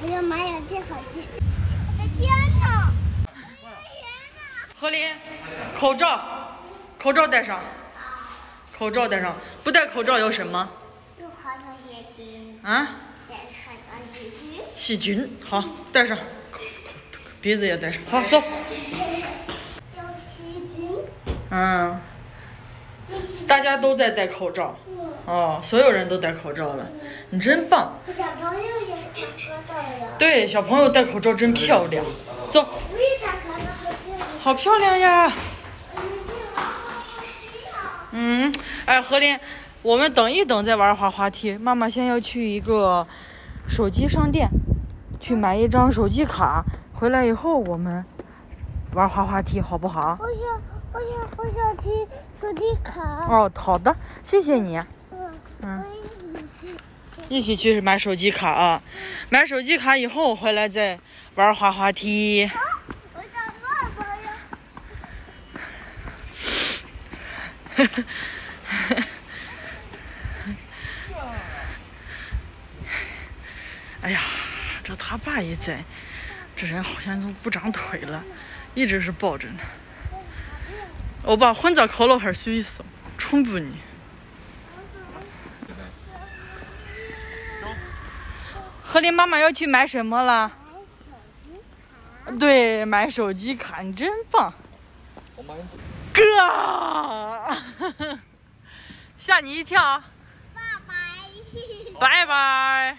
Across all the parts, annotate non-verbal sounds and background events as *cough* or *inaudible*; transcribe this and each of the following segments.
我要买两件好机。我的天哪！何林，口罩，口罩戴上，口罩戴上，不戴口罩有什么？有好多细菌，啊？也看到眼睛。细菌。好，戴上，口口鼻子也戴上。好，走。有细菌。嗯，大家都在戴口罩。哦，所有人都戴口罩了，你真棒。小朋友也戴口罩了。对，小朋友戴口罩真漂亮。走，好漂亮。呀。嗯，哎，何林，我们等一等再玩滑滑梯。妈妈先要去一个手机商店，去买一张手机卡。回来以后我们玩滑滑梯，好不好？我想，我想，我想去手机卡。哦，好的，谢谢你。嗯，一起去。买手机卡啊！买手机卡以后回来再玩滑滑梯。我想爸爸呀。哎呀，这他爸也在，这人好像都不长腿了，一直是抱着呢。我把混着考了会儿水意思，冲不你。何林妈妈要去买什么了？对，买手机卡，你真棒！哥，吓你一跳！拜拜！拜拜！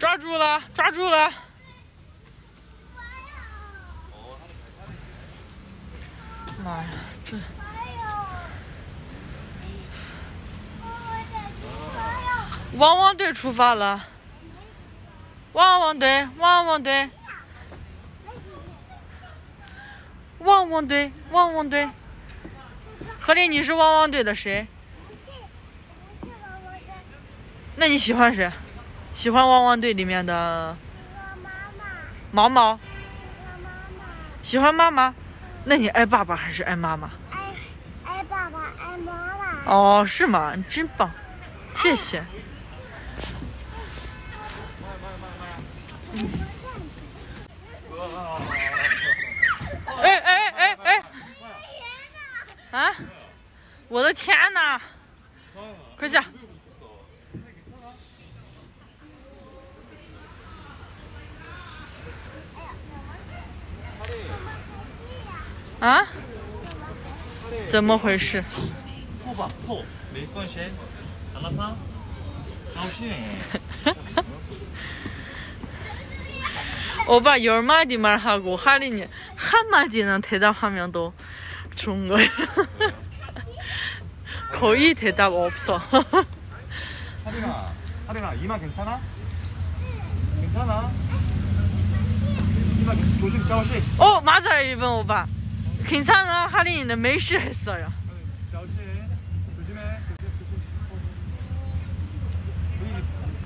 抓住了，抓住了！妈呀！汪汪队出发了！汪汪队，汪汪队，汪汪队，汪汪队。何林，你是汪汪队的谁？那你喜欢谁？喜欢汪汪队里面的毛毛，喜欢妈妈。那你爱爸爸还是爱妈妈？爱爱爸爸，爱妈妈。哦，是吗？你真棒，谢谢。哎哎哎哎！啊！我的天哪！快下！啊？怎么回事？ 오시네 我把열마디말 하고하린이한 마디는 대답하면도좋은 거예요 *laughs* *laughs* 거의 대답 없어. *laughs* 하린아 하린아 이마 괜찮아? 괜찮아? 이마 괜- 조심 조심 어, 맞아요, 일본 오빠. 괜찮아, 하린이는 메이시 했어요. 조심 조심해 조심 조심 이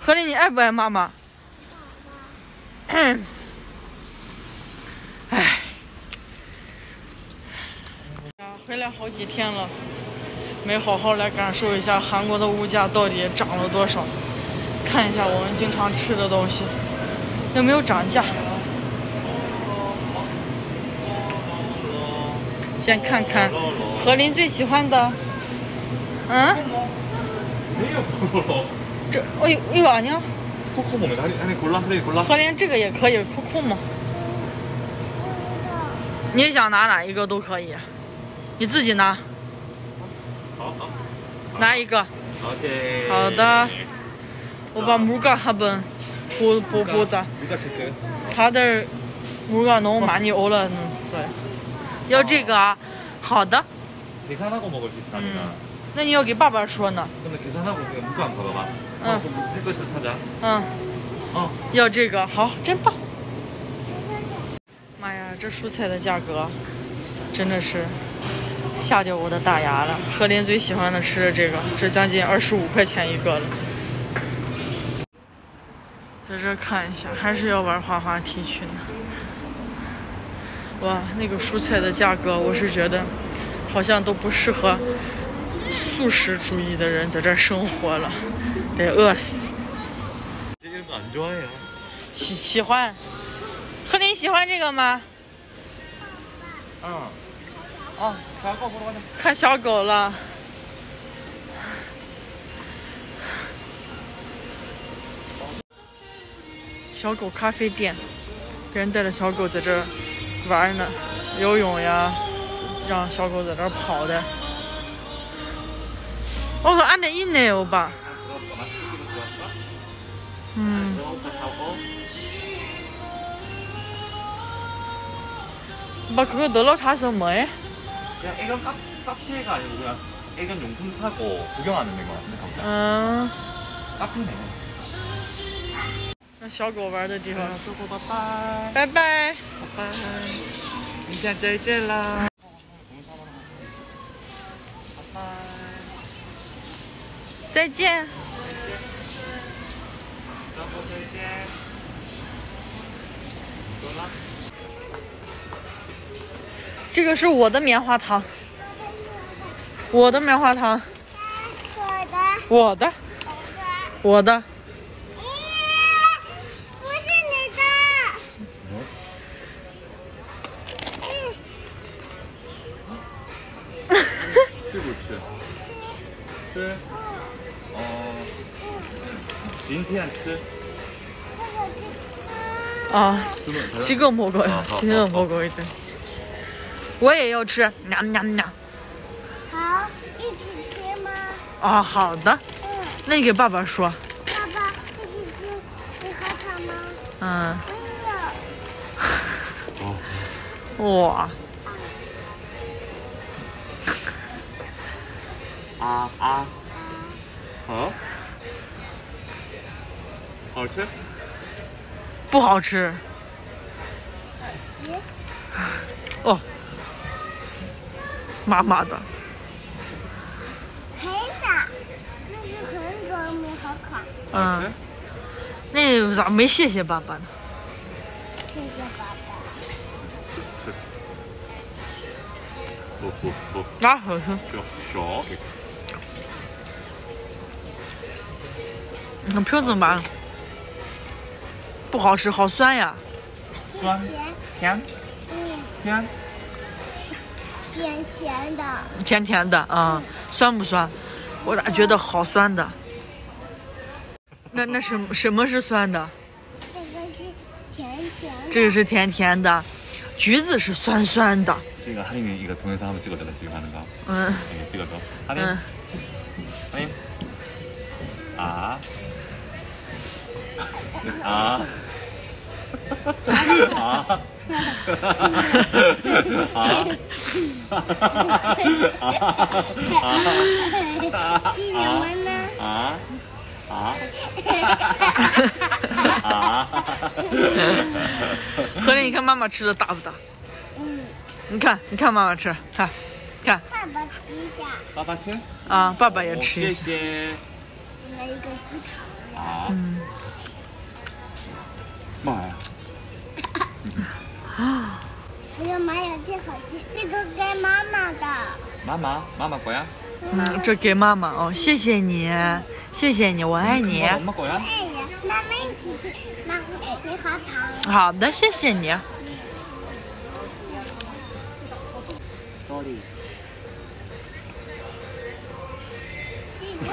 何林，你爱不爱妈妈？哎。回来好几天了，没好好来感受一下韩国的物价到底涨了多少，看一下我们经常吃的东西有没有涨价。先看看何林最喜欢的，嗯？没有。这哦有이거아니야 코코 먹으면 하린 하린 골라 하린 골라 何琳这个也可以，酷酷吗？你想拿哪一个都可以，你自己拿，好好拿一个。 오케이 好的，我把물가한번보보보자 누가 체크 다들 물가 너무 많이 올랐어요. 要这个啊？好的， 계산하고 먹을 수 있어 하린아 那你要给爸爸说呢？嗯。要这个。好真棒。妈呀这蔬菜的价格真的是吓掉我的大牙了。何林最喜欢的吃的这个这将近二十五块钱一个了。在这看一下还是要玩滑滑梯去呢。哇那个蔬菜的价格我是觉得好像都不适合素食主义的人在这生活了，得饿死。这个呀，喜喜欢，贺林喜欢这个吗？嗯，啊，看小狗了？看小狗了。小狗咖啡店，别人带着小狗在这玩呢，游泳呀，让小狗在这跑的。 哦，그안에있네요 오빠。 들어가 맛있게 좋았어? 嗯， 들어가 타고. 오빠 그거 놀러 가서 뭐해? 그냥 애견 카, 카페가 아니고 그냥 애견 용품 사고 구경하는 데인 것 같은데 가보자. 嗯， 카페네. 让小狗玩的地方。 수고 바빠이. 拜拜。 바빠이. 인자 짤 再见。这个是我的棉花糖，我的棉花糖，我的，我的，我的，不是你的，*laughs* 吃不吃？吃。哦，今天吃。啊，几个蘑菇呀？几个蘑菇一？我也要吃，喵喵喵。好，一起吃吗？哦，好的。那你给爸爸说。爸爸，一起吃，你喝茶吗？嗯。哇！啊啊！ 어? 好吃？不好吃。吃。哦，麻麻的。黑的，那。好吃嗯，？那咋没谢谢爸爸呢？谢谢爸爸。吃。不不不，啊，好吃。小小那苹果怎么办？不好吃，好酸呀！酸甜甜甜甜甜的，甜甜的啊，酸不酸？我咋觉得好酸的？那那什么什么是酸的？这个是甜甜的，这个是甜甜的，橘子是酸酸的。这个还有一个同学他们几个在吃那个，嗯，这个走，欢迎，欢迎啊！*laughs* 啊，啊，啊，啊，啊，啊，啊，啊，啊，啊，啊，啊，啊，啊，啊，啊，啊，啊，昨天你看妈妈吃的大不大？嗯，你看，你看妈妈吃，看。爸爸吃一下，爸爸吃？啊，爸爸也吃一下，来一个鸡腿啊。嗯。妈呀。啊啊我要买两件好吃这个给妈妈的。妈妈？妈妈不要嗯这给妈妈哦谢谢你谢谢你我爱你。我爱你妈妈一起吃妈妈棉花糖。好的谢谢你。这个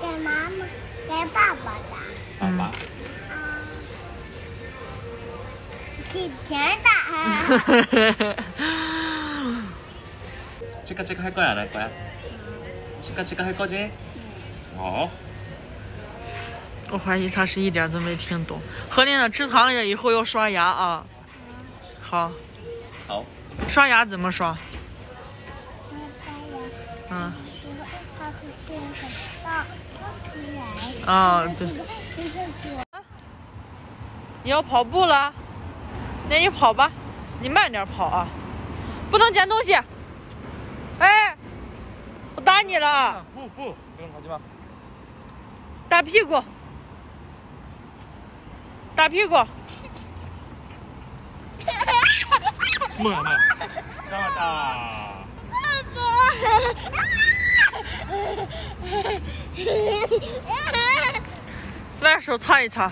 给妈妈给爸爸的。爸爸。挺甜的。 치카 치카 할 거야 안 할 거야? 치카 치카 할 거지? 어? 我怀疑他是一点都没听懂。何林呢？吃糖了以后要刷牙啊。好， 어? 刷牙怎么刷？嗯，他喝 到不出来。啊，对。这个是你要跑步了， 那你跑吧，你慢点跑啊，不能捡东西。哎，我打你了！不不，打屁股！打屁股！慢慢，爸爸，来手擦一擦。